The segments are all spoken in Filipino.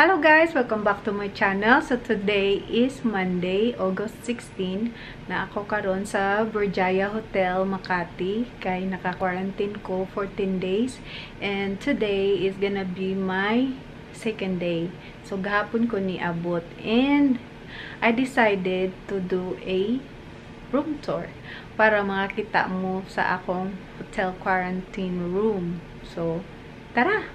Hello guys! Welcome back to my channel. So today is Monday, August 16 na ako karon sa Berjaya Hotel, Makati. Kay naka-quarantine ko 14 days. And today is gonna be my second day. So gahapon ko ni abot. And I decided to do a room tour para makakita mo sa akong hotel quarantine room. So, tara!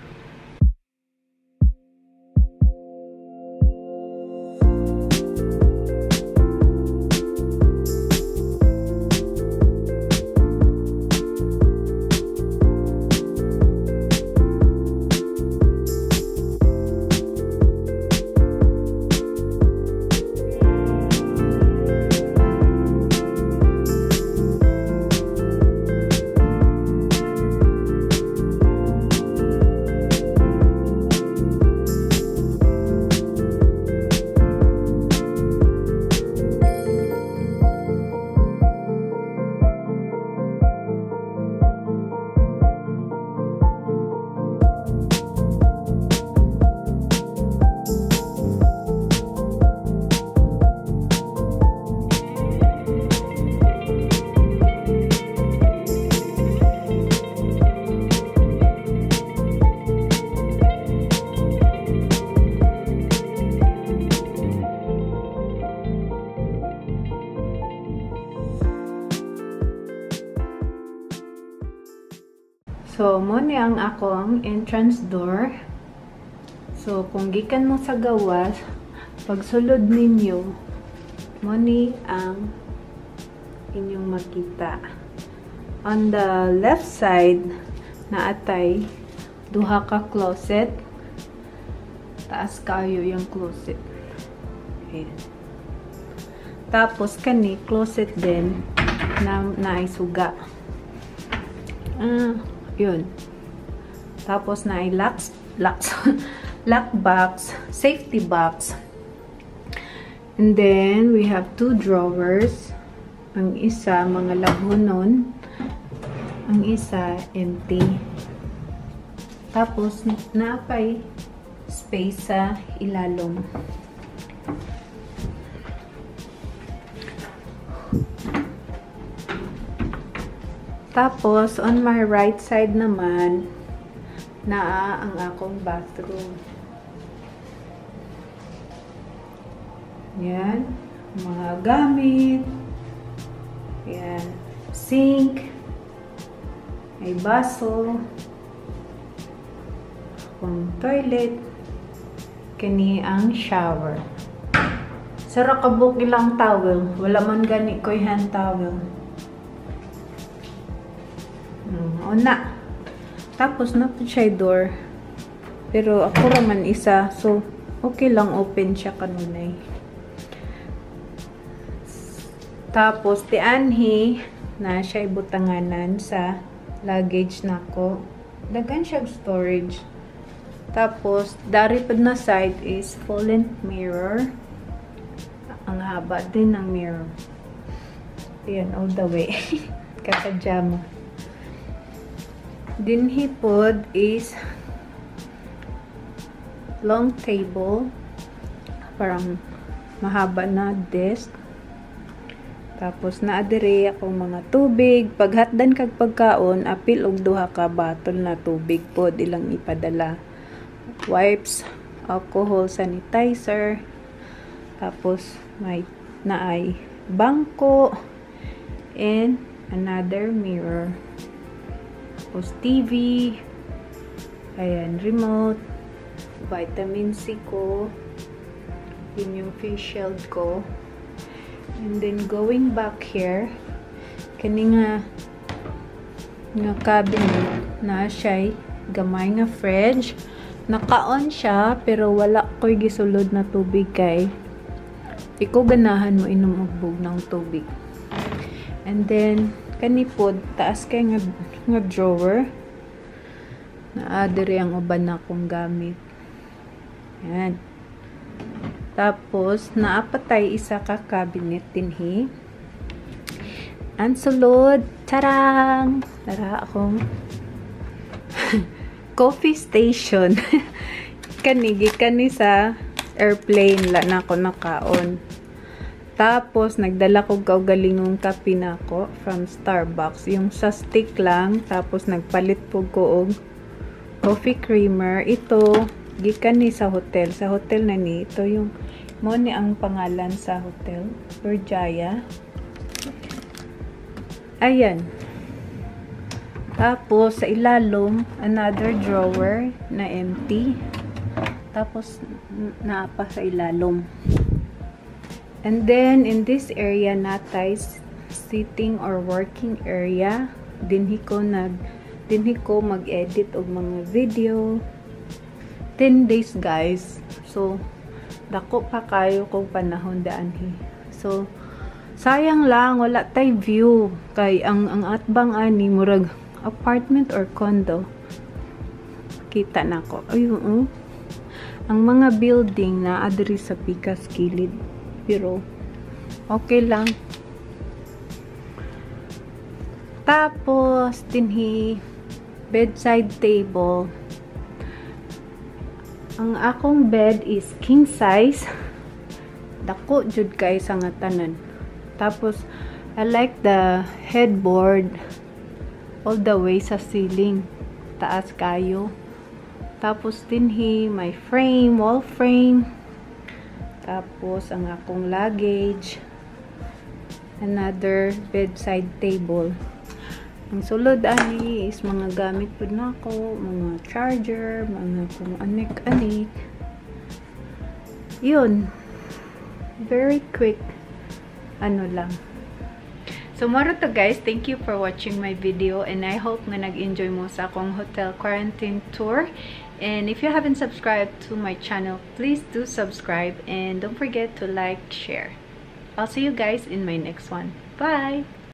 So, mo ni ang akong entrance door. So, kung gikan mo sa gawas, pagsulod ninyo, mo ni ang inyong makita. On the left side, na atay duha ka closet. Taas kayo yung closet. Ayan. Tapos, kani, closet din na naisuga. Ah, yun. Tapos na ay locks, locks, lock box, safety box. And then, we have two drawers. Ang isa, mga labunon. Ang isa, empty. Tapos, napay space sa ilalong. Tapos, on my right side naman, naa ang akong bathroom. Yan. Mga gamit. Yan. Sink. May baso. Akong toilet. Kani ang shower. Sara kabuk ilang towel. Wala man gani ko'y hand towel. Hmm, na. Tapos na po siya door. Pero ako raman isa. So, okay lang open siya kanunay. Tapos, tianhi na siya ibutanganan sa luggage nako. Dagan siya storage. Tapos, dari pa na side is fallen mirror. Ang haba din ng mirror. Ayan, all the way. Kakajama. Dinhi pod is long table. Parang mahaba na desk. Tapos naadire ako mga tubig. Paghatdan kag pagkaon, apil og duha ka bottle na tubig pod ilang ipadala. Wipes, alcohol sanitizer. Tapos may naay bangko and another mirror. Tapos TV. Ayan, remote. Vitamin C ko. Yun yung face shield ko. And then going back here, kani nga nga cabinet na siya gamay nga fridge. Naka-on siya pero wala ko'y gisulod na tubig kay ikaw ganahan mo inom og bug ng tubig. And then kani pod taas kay nga, nga drawer naa diri ang uban na akong gamit. Yan. Tapos, naapatay isa ka cabinet dinhi. Ang sulod, tarang! Tara akong coffee station. kani gikan ni sa airplane la na ako nakaon. Tapos nagdala ko kaugalingong kape na ako from Starbucks. Yung sa stick lang tapos nagpalit po ko og coffee creamer. Ito gikan ni sa hotel. Sa hotel na ni ito yung mo ni ang pangalan sa hotel, Berjaya. Ayan. Tapos, sa ilalom, another drawer na empty. Tapos, naapa sa ilalom. And then, in this area, natay sitting or working area. Dinhi ko nag, dinhi ko mag-edit og mga video. 10 days, guys. So, dako pa kayo kung panahon daan hi. So, sayang lang, wala tay view. Kay, ang, ang atbang ani, murag, apartment or condo. Kita na ko. Ayun, oh. Ang mga building na adri sa pikas kilid. Pero, okay lang. Tapos, dinhi, bedside table. Ang akong bed is king size. Dako jud kay sa nga tanan. Tapos, I like the headboard all the way sa ceiling. Taas kayo. Tapos dinhi may frame, wall frame. Tapos ang akong luggage. Another bedside table. Ang sulod ani is mga gamit pud nako, mga charger, mga kung anik-anik. Yun. Very quick. Ano lang. So, moro to guys. Thank you for watching my video and I hope na nag-enjoy mo sa akong hotel quarantine tour. And if you haven't subscribed to my channel, please do subscribe and don't forget to like, share. I'll see you guys in my next one. Bye!